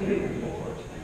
Lord.